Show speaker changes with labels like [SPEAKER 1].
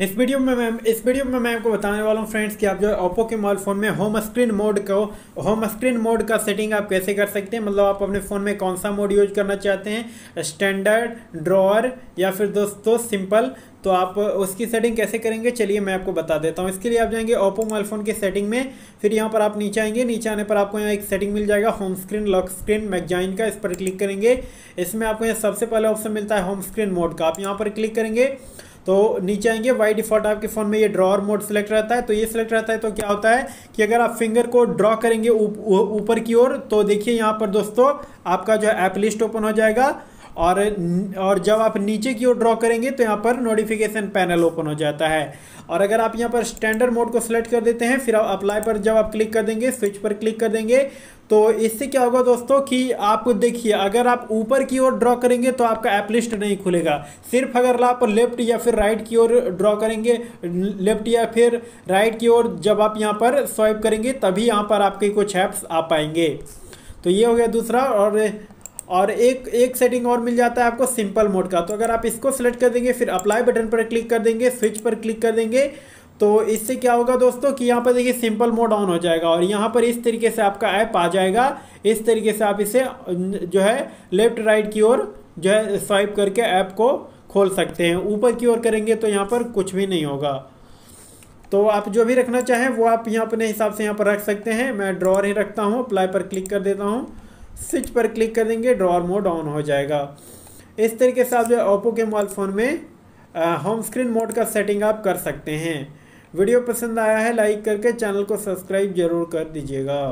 [SPEAKER 1] इस वीडियो में मैं, इस वीडियो में मैं आपको बताने वाला हूँ फ्रेंड्स कि आप जो है ओप्पो के मोबाइल फ़ोन में होम स्क्रीन मोड को होम स्क्रीन मोड का सेटिंग आप कैसे कर सकते हैं? मतलब आप अपने फ़ोन में कौन सा मोड यूज़ करना चाहते हैं? स्टैंडर्ड ड्रॉअर या फिर दोस्तों सिंपल तो आप उसकी सेटिंग कैसे करेंगे? चलिए मैं आपको बता देता हूँ। इसके लिए आप जाएँगे ओप्पो मोबाइल फ़ोन की सेटिंग में, फिर यहाँ पर आप नीचे आएँगे। नीचे आने पर आपको यहाँ एक सेटिंग मिल जाएगा home screen lock screen magazine का। इस पर क्लिक करेंगे। इसमें आपको यहाँ सबसे पहले ऑप्शन मिलता है होम स्क्रीन मोड का। आप यहाँ पर क्लिक करेंगे। तो नीचे आएँगे बाई डिफ़ॉल्ट आपके फ़ोन में ये ड्रॉर मोड सेलेक्ट रहता है तो ये सिलेक्ट रहता है तो क्या होता है कि अगर आप फिंगर को ड्रॉ करेंगे ऊपर की ओर तो देखिए यहाँ पर दोस्तों, आपका जो है ऐप लिस्ट ओपन हो जाएगा। और और जब आप नीचे की ओर ड्रॉ करेंगे तो यहाँ पर नोटिफिकेशन पैनल ओपन हो जाता है। और अगर आप यहाँ पर स्टैंडर्ड मोड को सिलेक्ट कर देते हैं, फिर आप अप्लाई पर जब आप क्लिक कर देंगे स्विच पर क्लिक कर देंगे तो इससे क्या होगा दोस्तों कि आप देखिए, अगर आप ऊपर की ओर ड्रॉ करेंगे तो आपका ऐप लिस्ट नहीं खुलेगा। सिर्फ़ अगर आप लेफ़्ट या फिर राइट की ओर ड्रॉ करेंगे लेफ़्ट या फिर राइट की ओर जब आप यहाँ पर स्वाइप करेंगे, तभी यहाँ पर आपके कुछ ऐप्स आ पाएँगे। तो ये हो गया दूसरा और और एक एक सेटिंग और मिल जाता है आपको सिंपल मोड का। तो अगर आप इसको सेलेक्ट कर देंगे, फिर अप्लाई बटन पर क्लिक कर देंगे स्विच पर क्लिक कर देंगे तो इससे क्या होगा दोस्तों कि यहाँ पर देखिए सिंपल मोड ऑन हो जाएगा और यहाँ पर इस तरीके से आपका ऐप आ जाएगा। इस तरीके से आप इसे, जो है लेफ़्ट राइट की ओर, जो है स्वाइप करके ऐप को खोल सकते हैं। ऊपर की ओर करेंगे तो यहाँ पर कुछ भी नहीं होगा। तो आप जो भी रखना चाहें, वो आप यहाँ अपने हिसाब से यहाँ पर रख सकते हैं। मैं ड्रॉर ही रखता हूँ अप्लाई पर क्लिक कर देता हूँ। स्विच पर क्लिक कर देंगे ड्रॉर मोड ऑन हो जाएगा। इस तरीके से आप जो ओप्पो के मोबाइल फ़ोन में होम स्क्रीन मोड का सेटिंग आप कर सकते हैं। वीडियो पसंद आया है लाइक करके चैनल को सब्सक्राइब ज़रूर कर दीजिएगा।